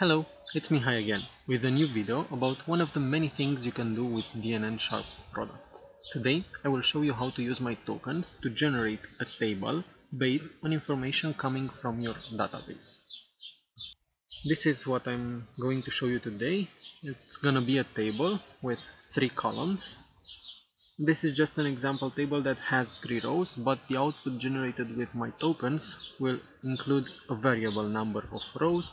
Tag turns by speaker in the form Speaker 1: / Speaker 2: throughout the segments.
Speaker 1: Hello, it's Mihai again, with a new video about one of the many things you can do with DNN Sharp products. Today I will show you how to use my tokens to generate a table based on information coming from your database. This is what I'm going to show you today. It's gonna be a table with three columns. This is just an example table that has three rows, but the output generated with my tokens will include a variable number of rows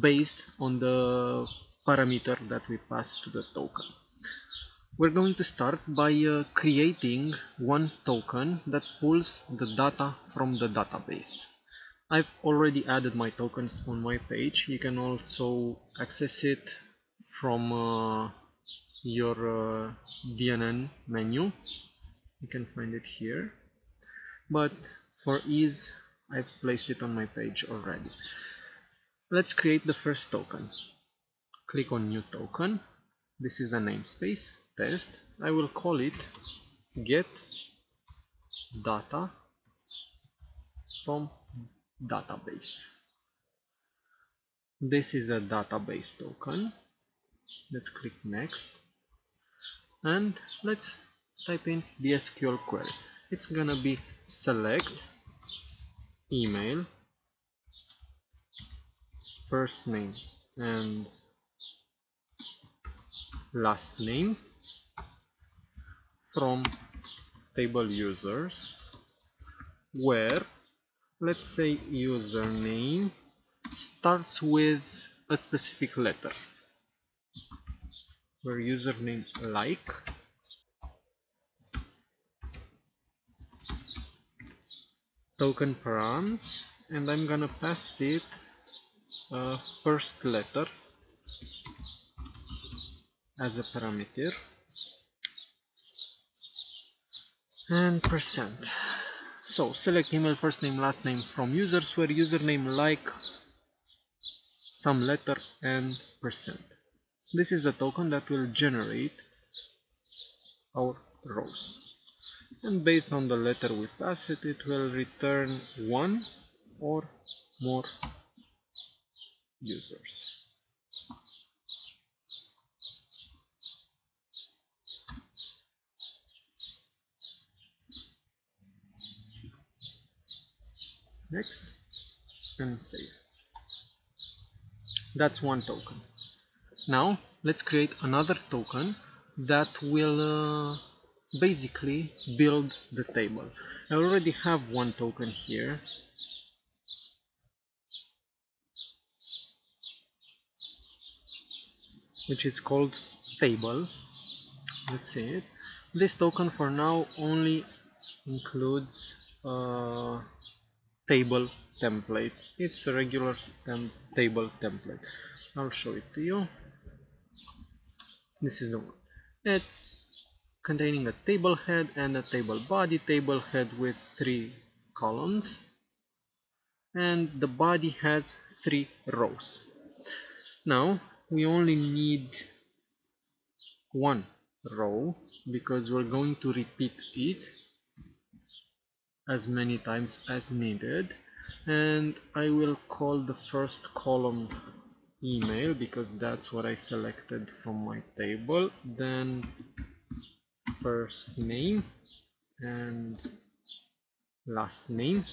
Speaker 1: based on the parameter that we pass to the token. We're going to start by uh, creating one token that pulls the data from the database. I've already added MyTokens on my page. You can also access it from uh, your uh, DNN menu. You can find it here. But for ease, I've placed it on my page already. Let's create the first token. Click on new token. This is the namespace test. I will call it get data from database. This is a database token. Let's click next and let's type in the SQL query. It's gonna be select email first name and last name from table users where let's say username starts with a specific letter where username like token params and I'm gonna pass it uh, first letter as a parameter and percent. So select email first name last name from users where username like some letter and percent. This is the token that will generate our rows. And based on the letter we pass it it will return one or more users. Next and save. That's one token. Now let's create another token that will uh, basically build the table. I already have one token here which is called table. Let's see it. This token for now only includes a table template. It's a regular table template. I'll show it to you. This is the one. It's containing a table head and a table body. Table head with three columns. And the body has three rows. Now we only need one row because we're going to repeat it as many times as needed. And I will call the first column email because that's what I selected from my table. Then first name and last name.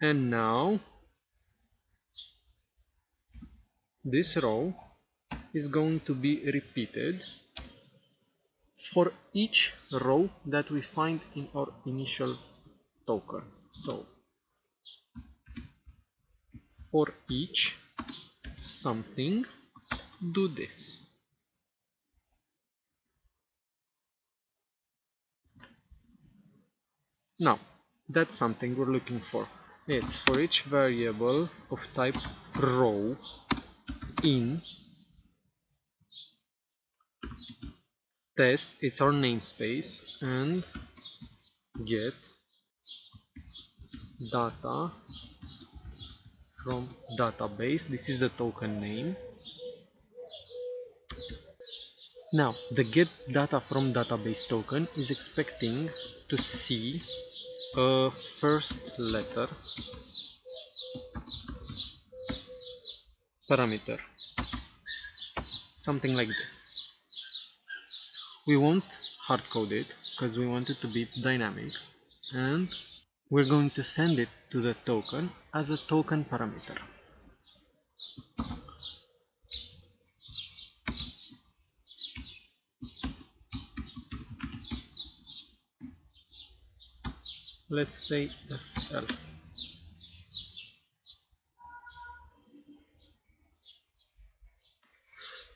Speaker 1: And now this row is going to be repeated for each row that we find in our initial token. So for each something do this. Now that's something we're looking for. It's for each variable of type row in test it's our namespace and get data from database. This is the token name. Now the get data from database token is expecting to see a first letter parameter. Something like this. We won't hard code it because we want it to be dynamic and we're going to send it to the token as a token parameter. Let's say fl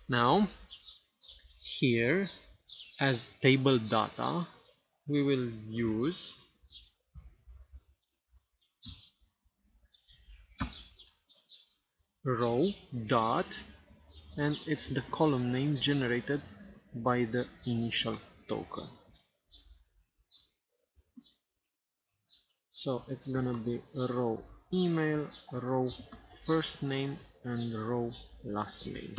Speaker 1: now here as table data we will use row dot and it's the column name generated by the initial token. So it's gonna be row email row first name and row last name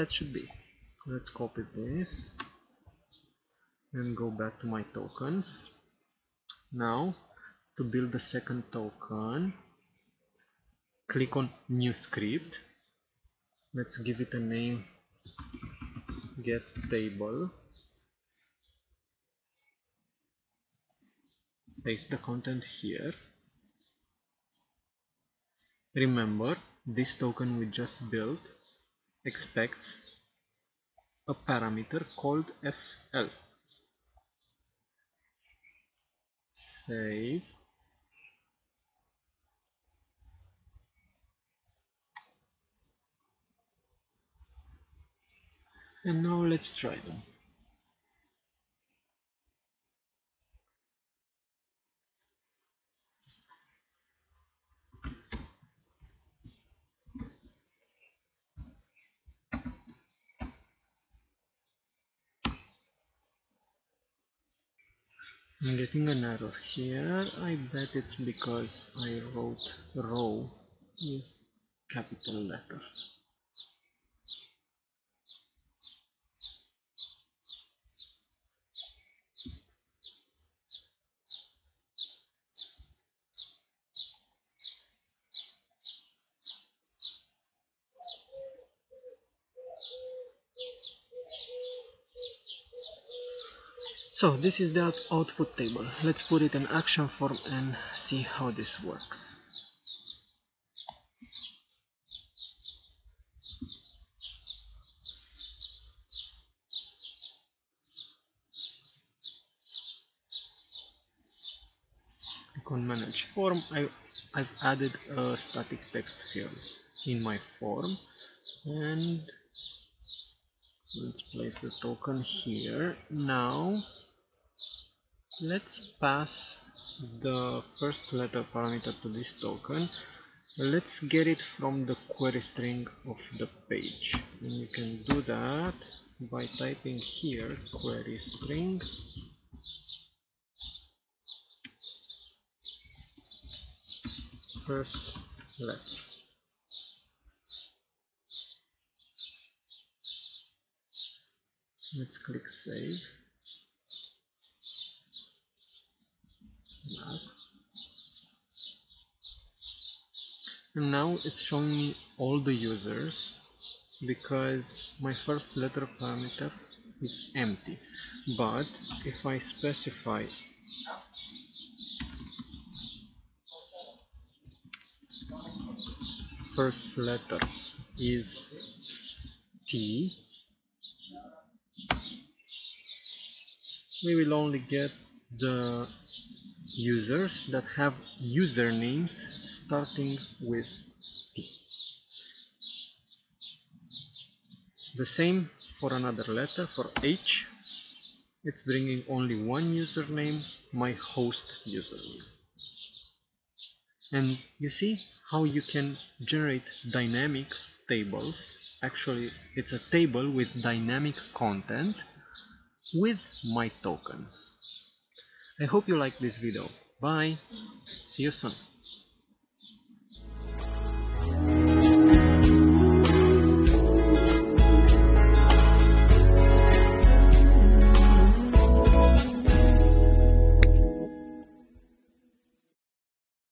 Speaker 1: that should be. Let's copy this and go back to my tokens. Now to build the second token click on new script. Let's give it a name get table. Paste the content here. Remember this token we just built expects a parameter called fl. Save. And now let's try them. I'm getting an error here. I bet it's because I wrote row with capital letters. So this is the output table. Let's put it in action form and see how this works. Click on manage form. I, I've added a static text field in my form and let's place the token here. Now let's pass the first letter parameter to this token. Let's get it from the query string of the page. And you can do that by typing here query string. First letter. Let's click save and now it's showing me all the users because my first letter parameter is empty. But if I specify first letter is T we will only get the users that have usernames starting with T. The same for another letter, for H, it's bringing only one username, my host username. And you see how you can generate dynamic tables. Actually, it's a table with dynamic content with my tokens. I hope you liked this video. Bye. See you soon.